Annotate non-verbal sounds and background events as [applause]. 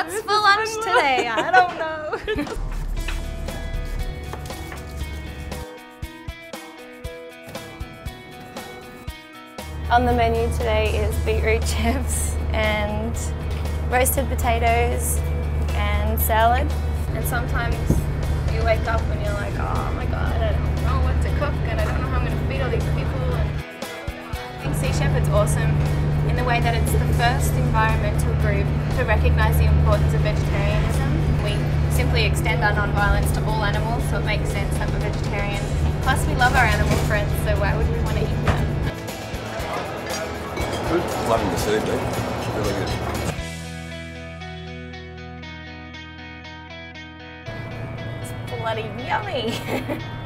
What's for lunch today? I don't know. [laughs] On the menu today is beetroot chips and roasted potatoes and salad. And sometimes you wake up and you're like, oh my god, I don't know what to cook and I don't know how I'm going to feed all these people. And I think Sea Shepherd's awesome the way that it's the first environmental group to recognise the importance of vegetarianism. We simply extend our non-violence to all animals, so it makes sense that we're vegetarian. Plus we love our animal friends, so why would we want to eat them? Good. Loving the food, dude. It's really good. It's bloody yummy. [laughs]